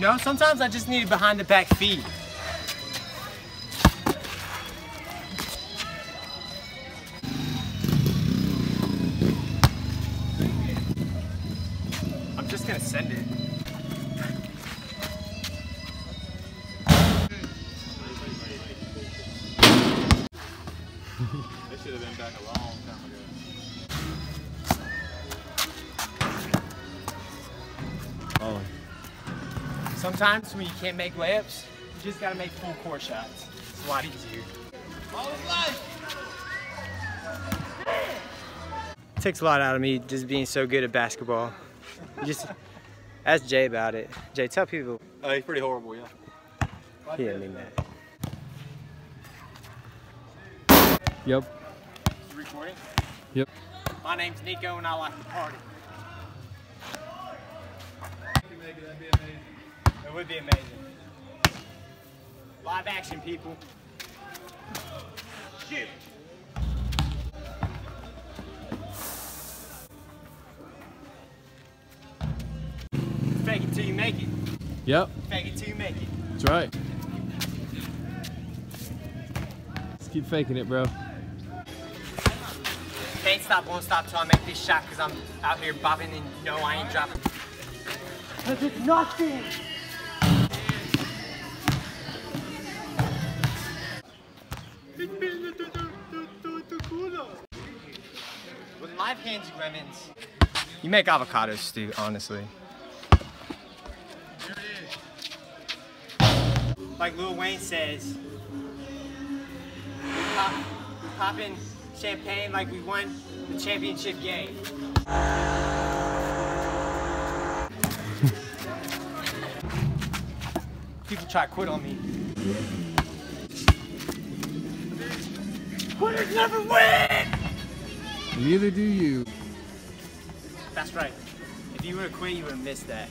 You know, sometimes I just need behind the back feed. I'm just gonna send it. They should have been back a long time ago. Sometimes when you can't make layups, you just gotta make full court shots. It's a lot easier. It takes a lot out of me just being so good at basketball. You just ask Jay about it. Jay, tell people Oh, he's pretty horrible, yeah. he didn't mean that. yep. You recording? Yep. My name's Niko and I like to party. It would be amazing. Live action, people. Shoot. Fake it till you make it. Yep. Fake it till you make it. That's right. Let's keep faking it, bro. Can't stop, won't stop till I make this shot because I'm out here bobbing and you know I ain't dropping. Cause it's nothing. With live hands, you lemons. You make avocado stew, honestly. Like Lil Wayne says, we pop, we popping champagne like we won the championship game. People try to quit on me. Quitters never win! Neither do you. That's right. If you were have quit, you would missed that.